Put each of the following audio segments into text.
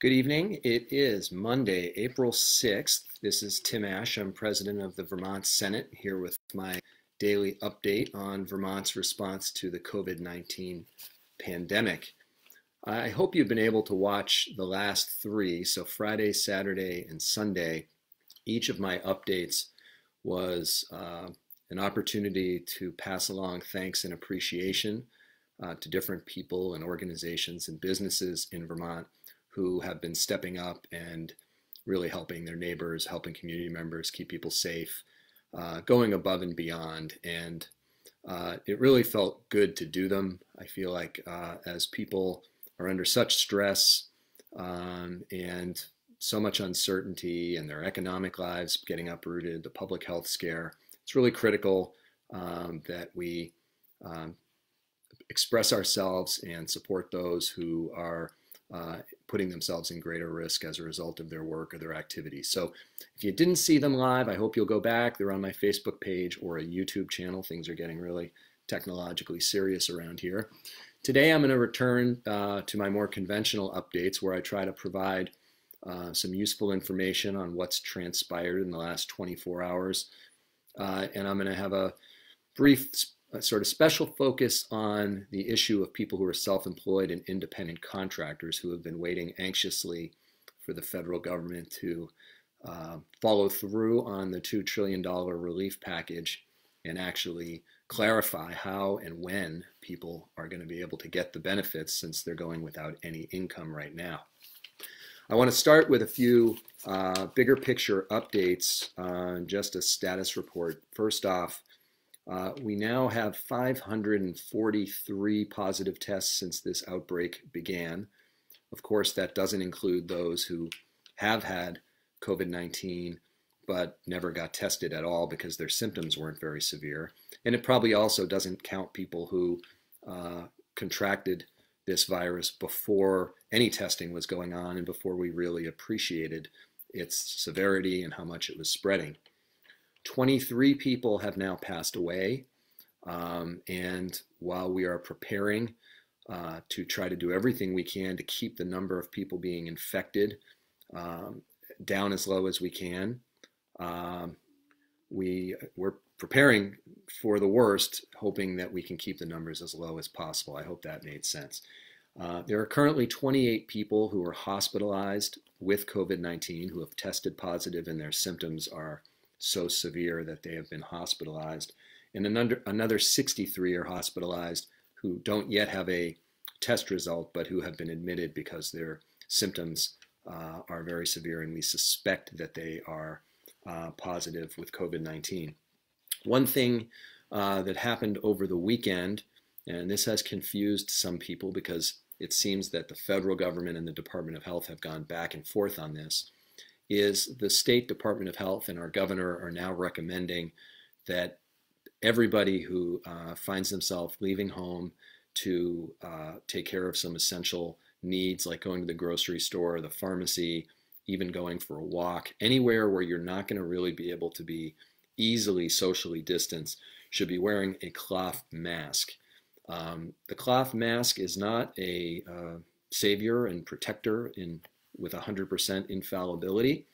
Good evening. It is Monday, April 6th. This is Tim Ashe. I'm president of the Vermont Senate here with my daily update on Vermont's response to the COVID 19 pandemic. I hope you've been able to watch the last three, so Friday, Saturday, and Sunday. Each of my updates was uh, an opportunity to pass along thanks and appreciation uh, to different people and organizations and businesses in Vermont who have been stepping up and really helping their neighbors, helping community members keep people safe, uh, going above and beyond. And uh, it really felt good to do them. I feel like uh, as people are under such stress um, and so much uncertainty in their economic lives getting uprooted, the public health scare, it's really critical um, that we um, express ourselves and support those who are uh, putting themselves in greater risk as a result of their work or their activities. So if you didn't see them live, I hope you'll go back. They're on my Facebook page or a YouTube channel. Things are getting really technologically serious around here. Today I'm going to return uh, to my more conventional updates where I try to provide uh, some useful information on what's transpired in the last 24 hours. Uh, and I'm going to have a brief a sort of special focus on the issue of people who are self-employed and independent contractors who have been waiting anxiously for the federal government to uh, follow through on the $2 trillion relief package and actually clarify how and when people are going to be able to get the benefits since they're going without any income right now. I want to start with a few uh, bigger picture updates on just a status report. First off, uh, we now have 543 positive tests since this outbreak began. Of course, that doesn't include those who have had COVID 19 but never got tested at all because their symptoms weren't very severe. And it probably also doesn't count people who uh, contracted this virus before any testing was going on and before we really appreciated its severity and how much it was spreading. 23 people have now passed away. Um, and while we are preparing uh, to try to do everything we can to keep the number of people being infected um, down as low as we can, um, we, we're preparing for the worst, hoping that we can keep the numbers as low as possible. I hope that made sense. Uh, there are currently 28 people who are hospitalized with COVID 19 who have tested positive and their symptoms are so severe that they have been hospitalized. And another, another 63 are hospitalized who don't yet have a test result, but who have been admitted because their symptoms uh, are very severe, and we suspect that they are uh, positive with COVID 19. One thing uh, that happened over the weekend, and this has confused some people because it seems that the federal government and the Department of Health have gone back and forth on this is the State Department of Health and our governor are now recommending that everybody who uh, finds themselves leaving home to uh, take care of some essential needs like going to the grocery store, the pharmacy, even going for a walk, anywhere where you're not going to really be able to be easily socially distanced, should be wearing a cloth mask. Um, the cloth mask is not a uh, savior and protector in with 100% infallibility.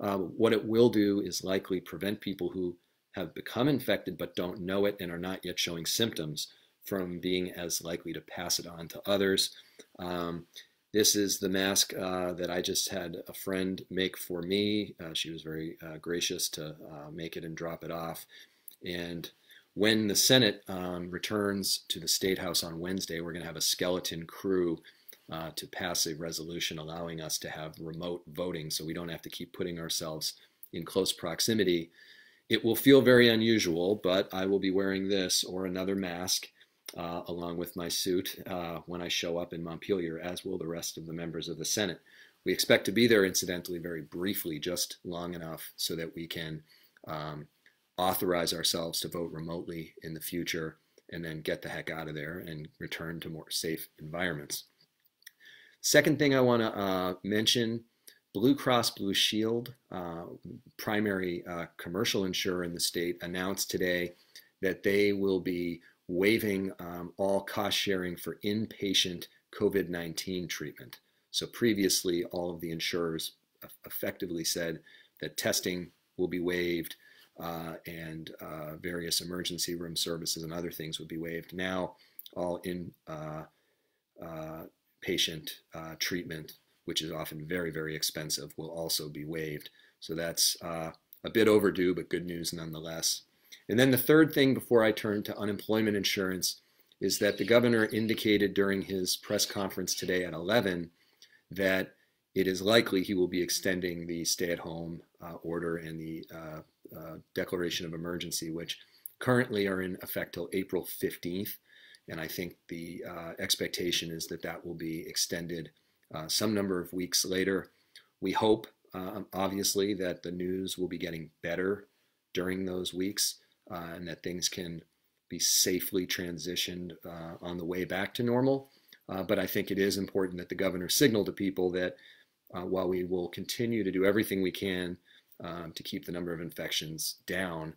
Uh, what it will do is likely prevent people who have become infected but don't know it and are not yet showing symptoms from being as likely to pass it on to others. Um, this is the mask uh, that I just had a friend make for me. Uh, she was very uh, gracious to uh, make it and drop it off. And when the Senate um, returns to the State House on Wednesday, we're going to have a skeleton crew uh, to pass a resolution allowing us to have remote voting so we don't have to keep putting ourselves in close proximity. It will feel very unusual, but I will be wearing this or another mask uh, along with my suit uh, when I show up in Montpelier, as will the rest of the members of the Senate. We expect to be there, incidentally, very briefly, just long enough so that we can um, authorize ourselves to vote remotely in the future and then get the heck out of there and return to more safe environments. Second thing I want to uh, mention, Blue Cross Blue Shield, uh, primary uh, commercial insurer in the state, announced today that they will be waiving um, all cost sharing for inpatient COVID-19 treatment. So previously, all of the insurers effectively said that testing will be waived uh, and uh, various emergency room services and other things would be waived. Now, all in uh, uh patient uh, treatment, which is often very, very expensive, will also be waived. So that's uh, a bit overdue, but good news nonetheless. And then the third thing before I turn to unemployment insurance is that the governor indicated during his press conference today at 11 that it is likely he will be extending the stay-at-home uh, order and the uh, uh, declaration of emergency, which currently are in effect till April 15th. And I think the uh, expectation is that that will be extended uh, some number of weeks later. We hope, uh, obviously, that the news will be getting better during those weeks and that things can be safely transitioned on the way back to normal. but I think it is important that the governor signal to people that uh, while we will continue to do everything we can um, to keep the number of infections down,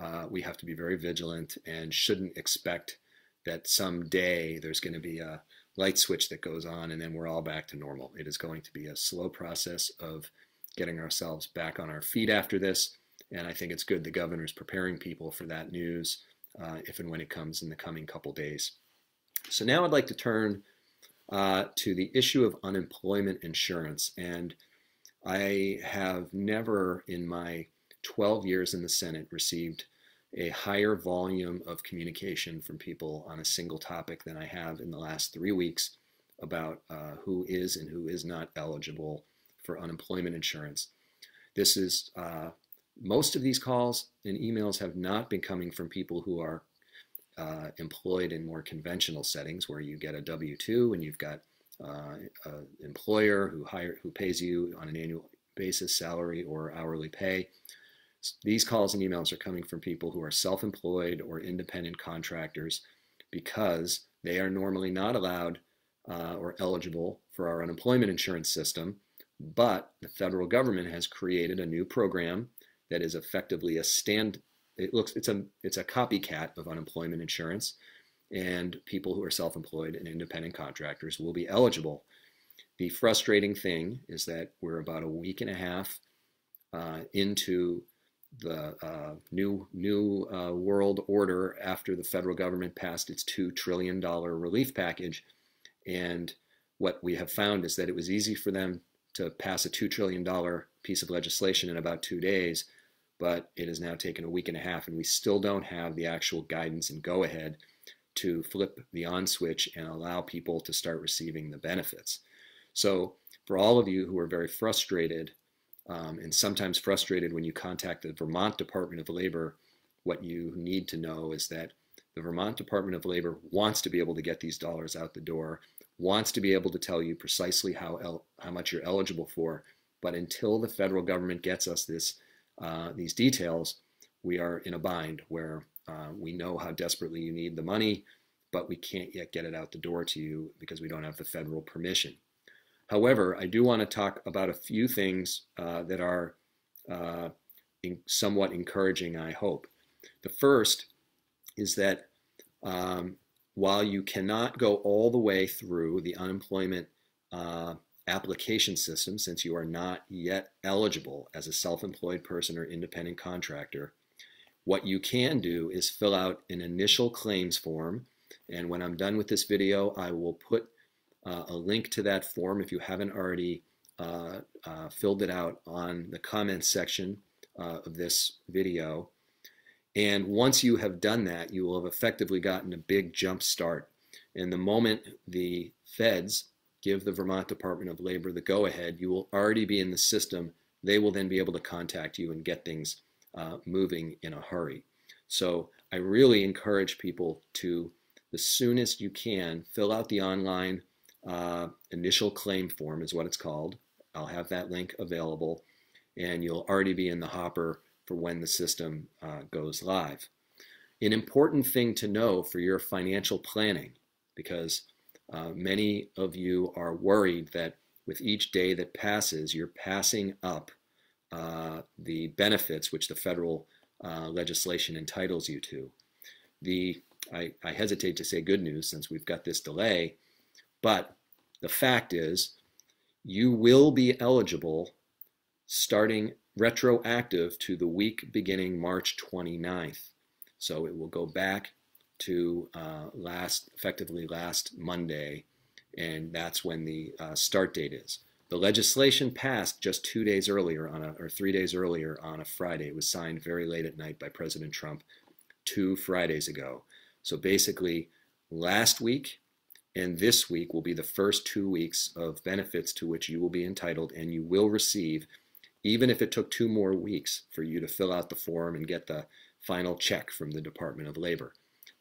uh, we have to be very vigilant and shouldn't expect that someday there's going to be a light switch that goes on and then we're all back to normal. It is going to be a slow process of getting ourselves back on our feet after this. And I think it's good the governor's preparing people for that news uh, if and when it comes in the coming couple days. So now I'd like to turn uh, to the issue of unemployment insurance. And I have never in my 12 years in the Senate received a higher volume of communication from people on a single topic than I have in the last three weeks about uh, who is and who is not eligible for unemployment insurance. This is, uh, most of these calls and emails have not been coming from people who are uh, employed in more conventional settings where you get a W-2 and you've got uh, an employer who hire who pays you on an annual basis salary or hourly pay. These calls and emails are coming from people who are self-employed or independent contractors because they are normally not allowed uh, or eligible for our unemployment insurance system, but the federal government has created a new program that is effectively a stand it looks it's a it's a copycat of unemployment insurance and people who are self-employed and independent contractors will be eligible. The frustrating thing is that we're about a week and a half uh, into the uh, new new uh, world order after the federal government passed its two trillion dollar relief package, and what we have found is that it was easy for them to pass a two trillion dollar piece of legislation in about two days, but it has now taken a week and a half and we still don't have the actual guidance and go ahead to flip the on switch and allow people to start receiving the benefits. So for all of you who are very frustrated um, and sometimes frustrated when you contact the Vermont Department of Labor, what you need to know is that the Vermont Department of Labor wants to be able to get these dollars out the door, wants to be able to tell you precisely how, how much you're eligible for, but until the federal government gets us this uh, these details, we are in a bind where uh, we know how desperately you need the money, but we can't yet get it out the door to you because we don't have the federal permission. However, I do want to talk about a few things uh, that are uh, somewhat encouraging, I hope. The first is that um, while you cannot go all the way through the unemployment uh, application system since you are not yet eligible as a self-employed person or independent contractor. What you can do is fill out an initial claims form and when I'm done with this video I will put uh, a link to that form if you haven't already uh, uh, filled it out on the comments section uh, of this video and once you have done that you will have effectively gotten a big jump start and the moment the feds give the Vermont Department of Labor the go-ahead, you will already be in the system. They will then be able to contact you and get things uh, moving in a hurry. So I really encourage people to, the soonest you can, fill out the online uh, initial claim form is what it's called. I'll have that link available and you'll already be in the hopper for when the system uh, goes live. An important thing to know for your financial planning, because uh, many of you are worried that with each day that passes, you're passing up uh, the benefits which the federal uh, legislation entitles you to. The I, I, hesitate to say good news since we've got this delay, but the fact is you will be eligible starting retroactive to the week beginning March 29th. So it will go back to uh, last, effectively last Monday, and that's when the uh, start date is. The legislation passed just two days earlier on a, or three days earlier on a Friday. It was signed very late at night by President Trump two Fridays ago. So basically, last week and this week will be the first two weeks of benefits to which you will be entitled and you will receive, even if it took two more weeks for you to fill out the form and get the final check from the Department of Labor.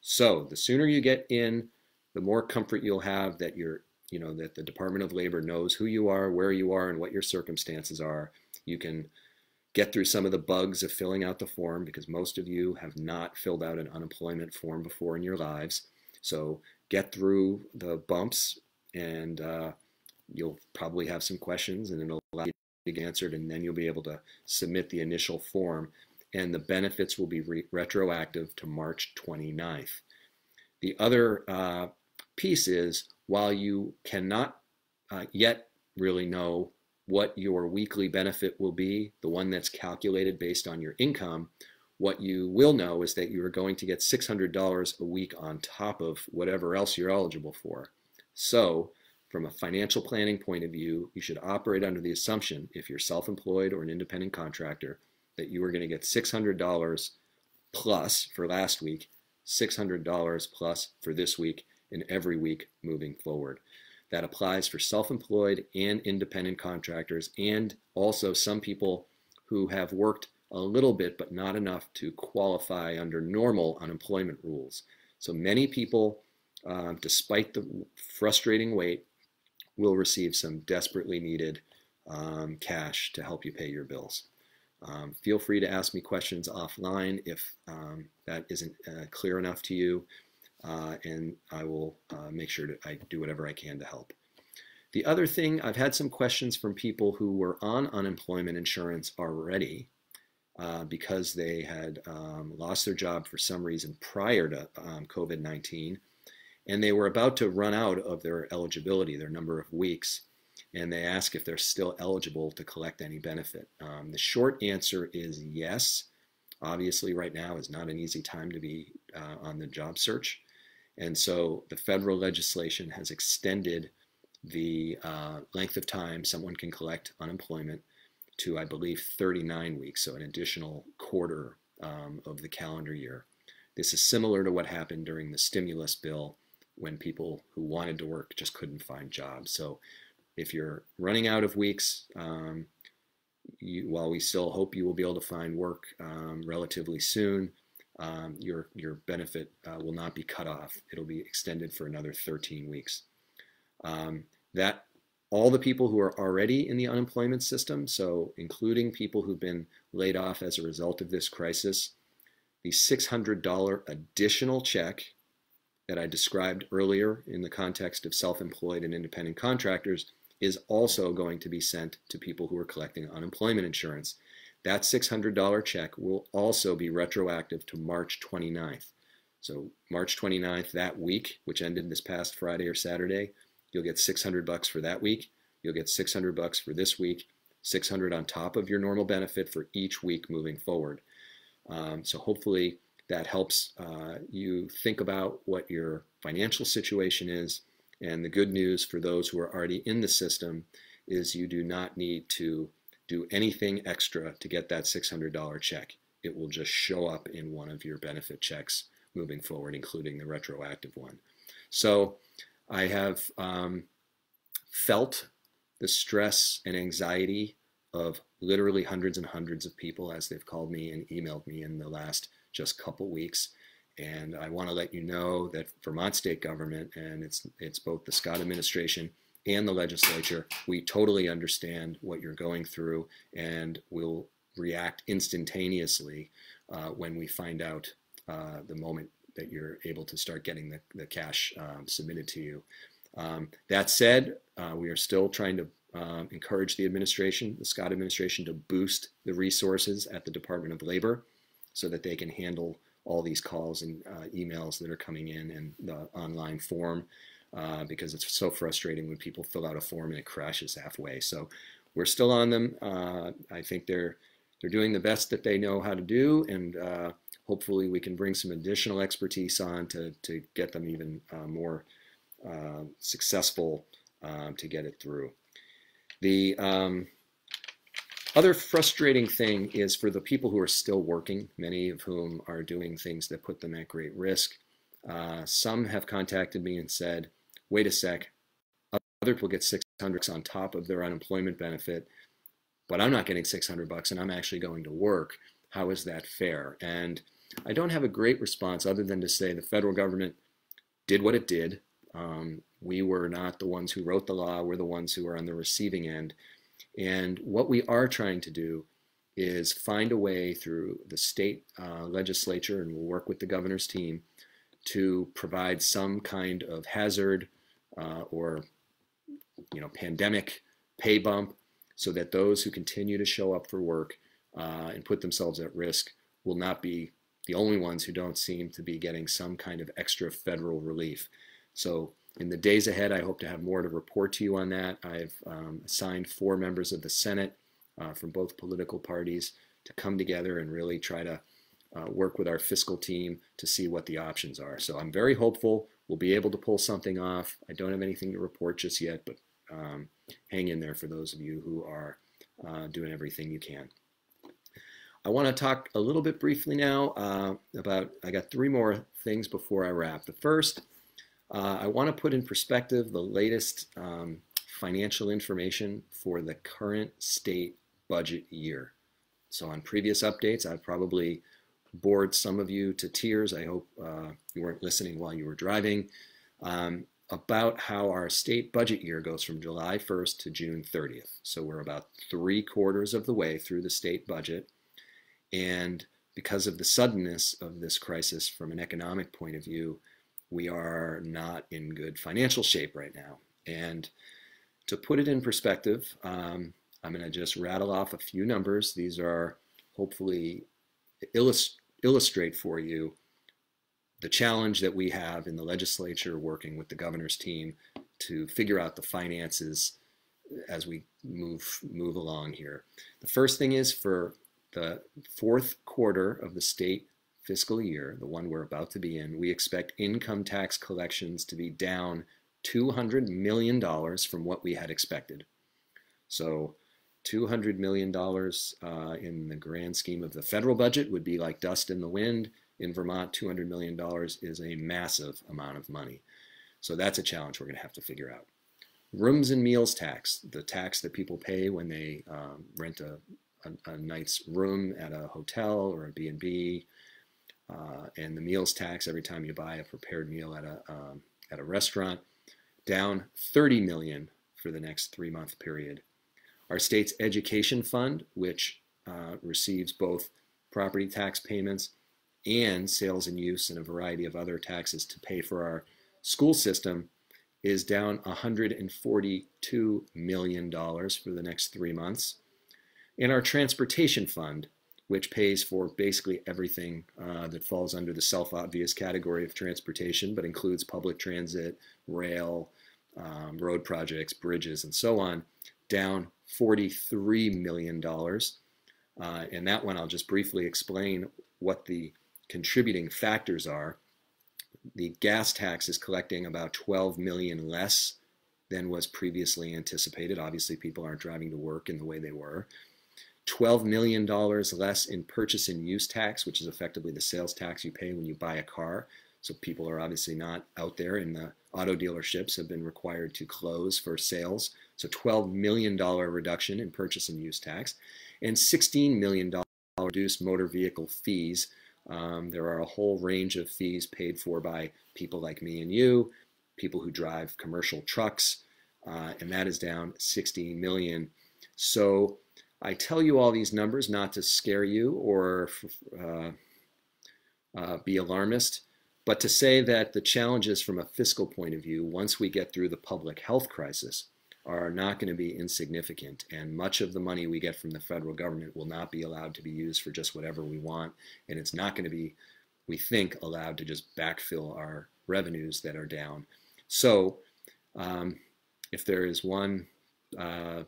So the sooner you get in, the more comfort you'll have that you're you know, that the Department of Labor knows who you are, where you are, and what your circumstances are. You can get through some of the bugs of filling out the form because most of you have not filled out an unemployment form before in your lives. So get through the bumps and uh, you'll probably have some questions and it'll allow you to get answered and then you'll be able to submit the initial form and the benefits will be re retroactive to March 29th. The other uh, piece is while you cannot uh, yet really know what your weekly benefit will be, the one that's calculated based on your income, what you will know is that you are going to get $600 a week on top of whatever else you're eligible for. So, from a financial planning point of view, you should operate under the assumption, if you're self employed or an independent contractor, that you are going to get $600 plus for last week, $600 plus for this week, and every week moving forward. That applies for self employed and independent contractors, and also some people who have worked a little bit but not enough to qualify under normal unemployment rules. So many people, uh, despite the frustrating wait, will receive some desperately needed um, cash to help you pay your bills. Um, feel free to ask me questions offline if um, that isn't uh, clear enough to you uh, and I will uh, make sure to I do whatever I can to help. The other thing, I've had some questions from people who were on unemployment insurance already uh, because they had um, lost their job for some reason prior to um, COVID-19, and they were about to run out of their eligibility, their number of weeks, and they ask if they're still eligible to collect any benefit. Um, the short answer is yes. Obviously, right now is not an easy time to be uh, on the job search. And so the federal legislation has extended the uh, length of time someone can collect unemployment to, I believe, 39 weeks, so an additional quarter um, of the calendar year. This is similar to what happened during the stimulus bill when people who wanted to work just couldn't find jobs. So if you're running out of weeks, um, you, while we still hope you will be able to find work um, relatively soon, um, your, your benefit uh, will not be cut off. It'll be extended for another 13 weeks. Um, that all the people who are already in the unemployment system, so including people who've been laid off as a result of this crisis, the $600 additional check that I described earlier in the context of self-employed and independent contractors is also going to be sent to people who are collecting unemployment insurance. That $600 check will also be retroactive to March 29th. So March 29th, that week, which ended this past Friday or Saturday, you'll get 600 bucks for that week. You'll get 600 bucks for this week, 600 on top of your normal benefit for each week moving forward. Um, so hopefully that helps uh, you think about what your financial situation is. And the good news for those who are already in the system is you do not need to do anything extra to get that $600 check. It will just show up in one of your benefit checks moving forward, including the retroactive one. So I have um, felt the stress and anxiety of literally hundreds and hundreds of people as they've called me and emailed me in the last just couple weeks. And I want to let you know that Vermont state government and it's it's both the Scott administration and the legislature, we totally understand what you're going through and we'll react instantaneously uh, when we find out uh, the moment that you're able to start getting the, the cash um, submitted to you. Um, that said, uh, we are still trying to um, encourage the administration, the Scott administration, to boost the resources at the Department of Labor so that they can handle all these calls and uh, emails that are coming in and the online form uh, because it's so frustrating when people fill out a form and it crashes halfway. So we're still on them. Uh, I think they're they're doing the best that they know how to do, and uh, hopefully we can bring some additional expertise on to, to get them even uh, more uh, successful um, to get it through. The um, other frustrating thing is for the people who are still working, many of whom are doing things that put them at great risk. Uh, some have contacted me and said, wait a sec, other people get 600 on top of their unemployment benefit, but I'm not getting 600 bucks and I'm actually going to work. How is that fair? And I don't have a great response other than to say the federal government did what it did. Um, we were not the ones who wrote the law, we're the ones who are on the receiving end. And what we are trying to do is find a way through the state uh, legislature, and we'll work with the governor's team to provide some kind of hazard uh, or you know pandemic pay bump so that those who continue to show up for work uh, and put themselves at risk will not be the only ones who don't seem to be getting some kind of extra federal relief. So in the days ahead, I hope to have more to report to you on that. I've um, assigned four members of the Senate uh, from both political parties to come together and really try to uh, work with our fiscal team to see what the options are. So I'm very hopeful we'll be able to pull something off. I don't have anything to report just yet, but um, hang in there for those of you who are uh, doing everything you can. I want to talk a little bit briefly now uh, about, I got three more things before I wrap. The first uh, I want to put in perspective the latest um, financial information for the current state budget year. So on previous updates, I've probably bored some of you to tears. I hope uh, you weren't listening while you were driving. Um, about how our state budget year goes from July 1st to June 30th. So we're about three quarters of the way through the state budget. And because of the suddenness of this crisis from an economic point of view, we are not in good financial shape right now. And to put it in perspective, um, I'm going to just rattle off a few numbers. These are hopefully illust illustrate for you the challenge that we have in the legislature working with the governor's team to figure out the finances as we move move along here. The first thing is for the fourth quarter of the state fiscal year, the one we're about to be in, we expect income tax collections to be down $200 million from what we had expected. So $200 million uh, in the grand scheme of the federal budget would be like dust in the wind. In Vermont, $200 million is a massive amount of money. So that's a challenge we're going to have to figure out. Rooms and meals tax, the tax that people pay when they um, rent a, a, a, night's room at a hotel or a B&B uh, and the meals tax every time you buy a prepared meal at a um, at a restaurant, down 30 million for the next three month period. Our state's education fund, which uh, receives both property tax payments and sales and use and a variety of other taxes to pay for our school system, is down 142 million dollars for the next three months. And our transportation fund, which pays for basically everything uh, that falls under the self-obvious category of transportation, but includes public transit, rail, um, road projects, bridges, and so on, down $43 million. Uh, and that one I'll just briefly explain what the contributing factors are. The gas tax is collecting about 12 million less than was previously anticipated. Obviously, people aren't driving to work in the way they were. $12 million less in purchase and use tax, which is effectively the sales tax you pay when you buy a car. So people are obviously not out there, and the auto dealerships have been required to close for sales. So $12 million reduction in purchase and use tax, and $16 million reduced motor vehicle fees. Um, there are a whole range of fees paid for by people like me and you, people who drive commercial trucks, uh, and that is down 16 million. So I tell you all these numbers not to scare you or uh, uh, be alarmist, but to say that the challenges from a fiscal point of view, once we get through the public health crisis, are not going to be insignificant. And much of the money we get from the federal government will not be allowed to be used for just whatever we want. And it's not going to be, we think, allowed to just backfill our revenues that are down. So um, if there is one uh,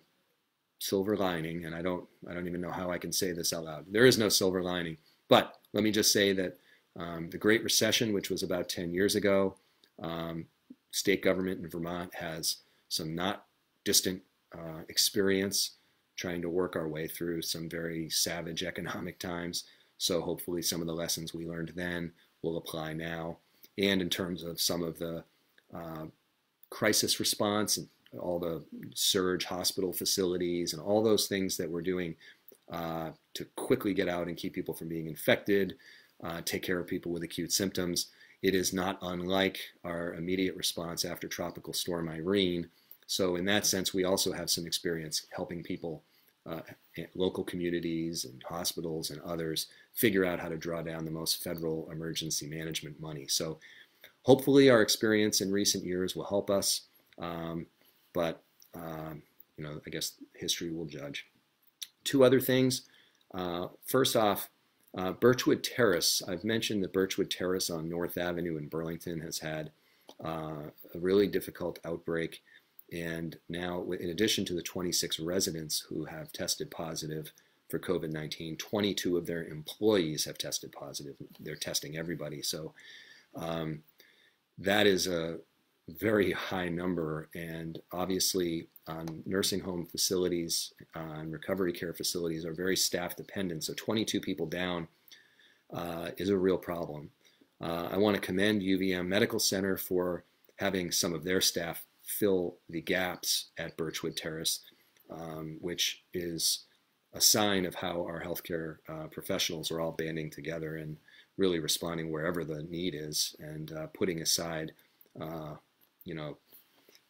silver lining, and I don't, I don't even know how I can say this out loud. There is no silver lining, but let me just say that um, the Great Recession, which was about 10 years ago, um, state government in Vermont has some not distant uh, experience trying to work our way through some very savage economic times. So hopefully some of the lessons we learned then will apply now. And in terms of some of the uh, crisis response and all the surge hospital facilities and all those things that we're doing uh, to quickly get out and keep people from being infected, uh, take care of people with acute symptoms. It is not unlike our immediate response after Tropical Storm Irene. So in that sense, we also have some experience helping people, uh, local communities and hospitals and others figure out how to draw down the most federal emergency management money. So hopefully our experience in recent years will help us, um, but um, you know, I guess history will judge. Two other things. Uh, first off, uh, Birchwood Terrace. I've mentioned that Birchwood Terrace on North Avenue in Burlington has had uh, a really difficult outbreak. And now, in addition to the 26 residents who have tested positive for COVID 19, 22 of their employees have tested positive. They're testing everybody. So um, that is a very high number. And obviously, um, nursing home facilities uh, and recovery care facilities are very staff dependent. So 22 people down uh, is a real problem. Uh, I want to commend UVM Medical Center for having some of their staff fill the gaps at Birchwood Terrace, um, which is a sign of how our healthcare uh, professionals are all banding together and really responding wherever the need is and uh, putting aside, uh, you know,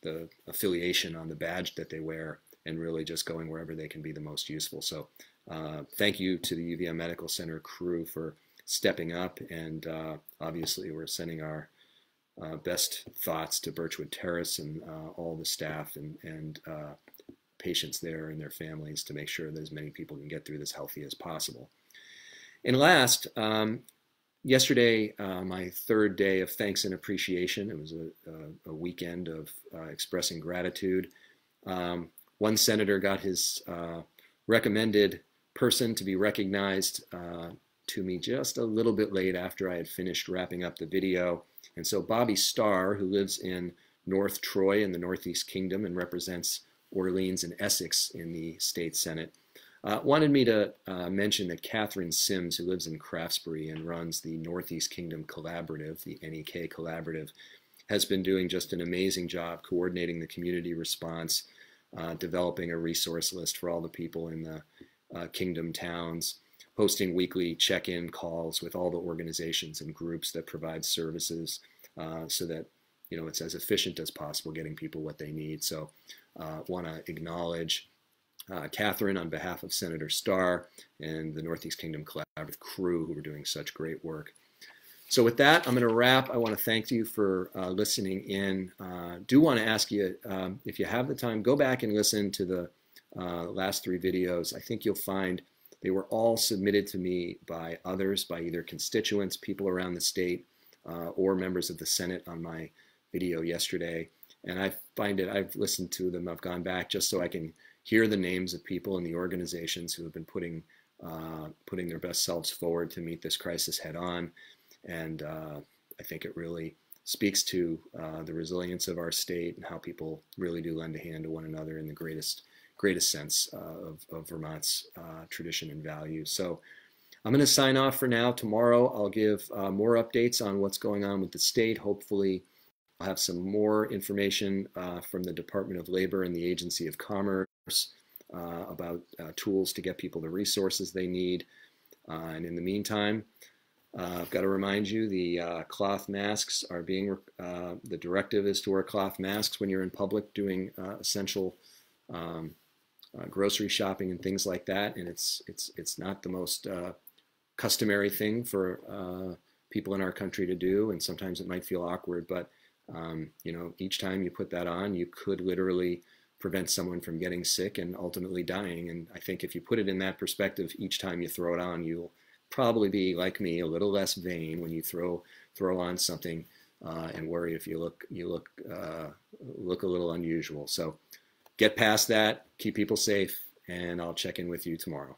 the affiliation on the badge that they wear and really just going wherever they can be the most useful. So uh, thank you to the UVM Medical Center crew for stepping up and uh, obviously we're sending our uh, best thoughts to Birchwood Terrace and uh, all the staff and, and uh, patients there and their families to make sure that as many people can get through this healthy as possible. And last, um, yesterday, uh, my third day of thanks and appreciation. It was a, a, weekend of uh, expressing gratitude. Um, one senator got his uh, recommended person to be recognized uh, to me just a little bit late after I had finished wrapping up the video. And so Bobby Starr, who lives in North Troy in the Northeast Kingdom and represents Orleans and Essex in the state senate, uh, wanted me to uh, mention that Katherine Sims, who lives in Craftsbury and runs the Northeast Kingdom Collaborative, the NEK Collaborative, has been doing just an amazing job coordinating the community response, uh, developing a resource list for all the people in the uh, kingdom towns, hosting weekly check-in calls with all the organizations and groups that provide services uh, so that you know it's as efficient as possible getting people what they need. So uh, want to acknowledge uh, Katherine on behalf of Senator Starr and the Northeast Kingdom Collaborative crew who are doing such great work. So with that, I'm going to wrap. I want to thank you for uh, listening in. Uh, do want to ask you, um, if you have the time, go back and listen to the uh, last three videos. I think you'll find they were all submitted to me by others, by either constituents, people around the state, uh, or members of the Senate on my video yesterday. And I find it, I've listened to them, I've gone back just so I can hear the names of people in the organizations who have been putting uh, putting their best selves forward to meet this crisis head on. And uh, I think it really speaks to uh, the resilience of our state and how people really do lend a hand to one another in the greatest greatest sense uh, of, of, Vermont's uh, tradition and value. So I'm going to sign off for now. Tomorrow I'll give uh, more updates on what's going on with the state. Hopefully I'll have some more information from the Department of Labor and the Agency of Commerce uh, about uh, tools to get people the resources they need. Uh, and in the meantime, uh, I've got to remind you the uh, cloth masks are being, the directive is to wear cloth masks when you're in public doing essential um, grocery shopping and things like that. And it's, it's, it's not the most customary thing for people in our country to do. And sometimes it might feel awkward, but um, you know, each time you put that on, you could literally prevent someone from getting sick and ultimately dying. And I think if you put it in that perspective, each time you throw it on, you'll probably be like me, a little less vain when you throw throw on something uh, and worry if you look you look uh, look a little unusual. So get past that, keep people safe, and I'll check in with you tomorrow.